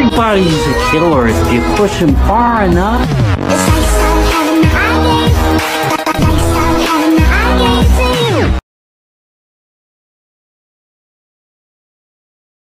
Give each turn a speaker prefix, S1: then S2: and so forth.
S1: Everybody's a killer if you push them far enough.